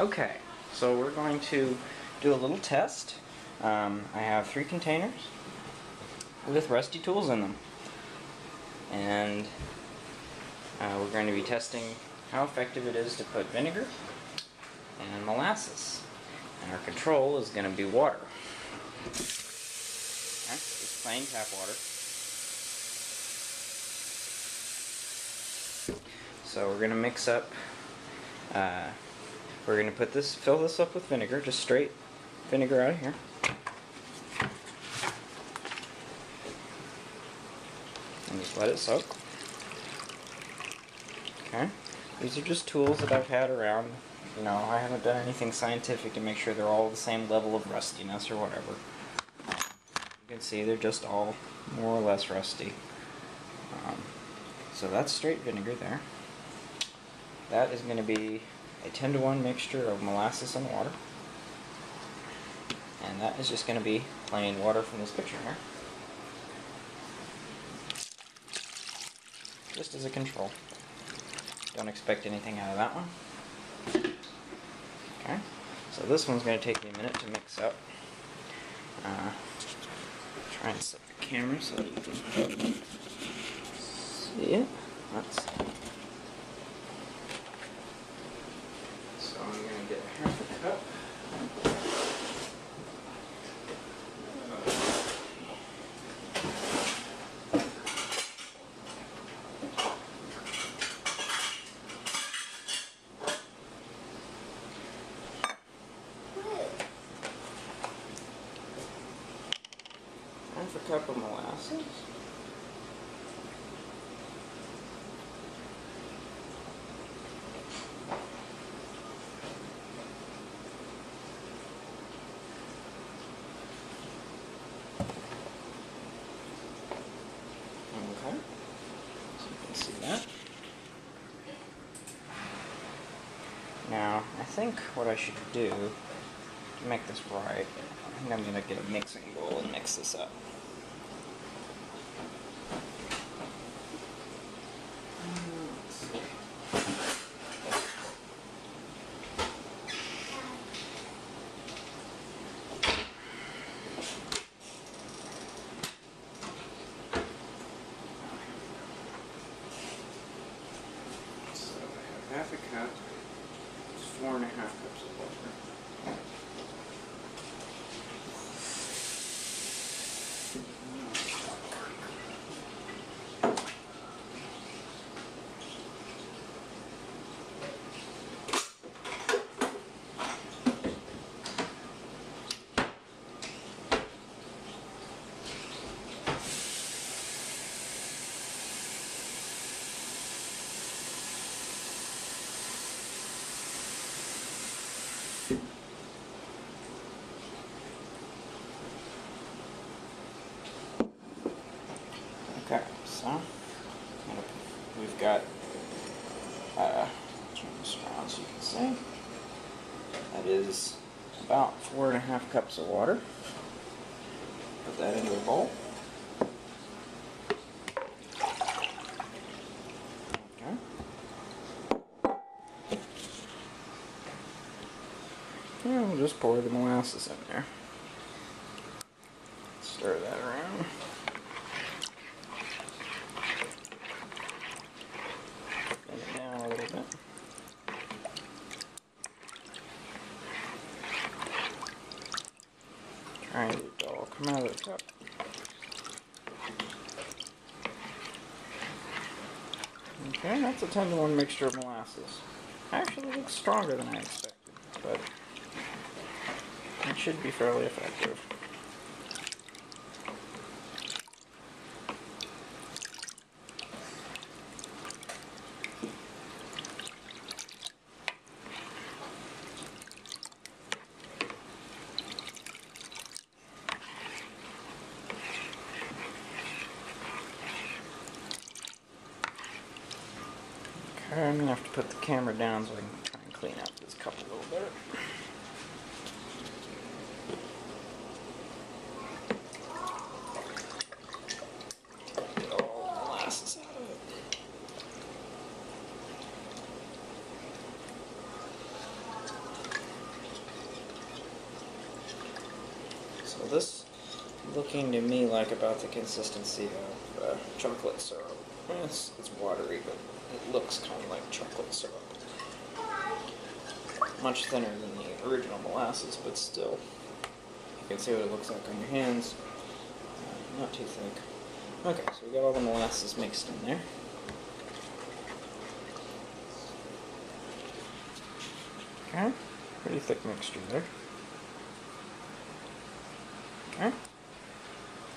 Okay, so we're going to do a little test. Um, I have three containers with rusty tools in them. And uh, we're going to be testing how effective it is to put vinegar and molasses. And our control is going to be water. Okay, just plain tap water. So we're going to mix up uh, we're going to put this, fill this up with vinegar, just straight vinegar out of here. And just let it soak. Okay. These are just tools that I've had around. You know, I haven't done anything scientific to make sure they're all the same level of rustiness or whatever. You can see they're just all more or less rusty. Um, so that's straight vinegar there. That is going to be a 10 to 1 mixture of molasses and water. And that is just going to be plain water from this picture here. Just as a control. Don't expect anything out of that one. Okay, so this one's going to take me a minute to mix up. Uh, try and set the camera so you can see it. Let's see. Half a cup of molasses. Okay, so you can see that. Now, I think what I should do to make this right, I think I'm going to get a mixing bowl and mix this up. Half a cup is four and a half cups of water. So we've got, uh, turn this around so you can see. That is about four and a half cups of water. Put that into a bowl. Okay. And we'll just pour the molasses in there. Stir that around. Bend it down a little bit. And get come out of the cup. Okay, that's a 10 to 1 mixture of molasses. Actually looks stronger than I expected, but it should be fairly effective. I'm gonna have to put the camera down so I can try and clean up this cup a little bit. So this looking to me like about the consistency of uh, chocolate syrup. It's, it's watery, but it looks kind of like chocolate syrup. Much thinner than the original molasses, but still. You can see what it looks like on your hands. Uh, not too thick. Okay, so we got all the molasses mixed in there. Okay, pretty thick mixture there. Okay.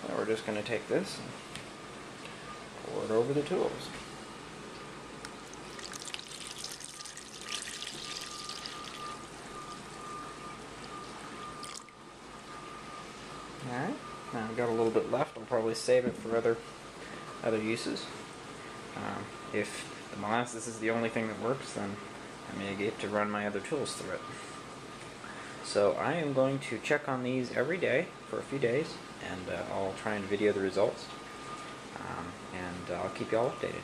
Now we're just going to take this and pour it over the tools. Alright, now I've got a little bit left. I'll probably save it for other other uses. Um, if the molasses is the only thing that works, then I may get to run my other tools through it. So I am going to check on these every day for a few days, and uh, I'll try and video the results, um, and I'll keep you all updated.